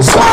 Sorry.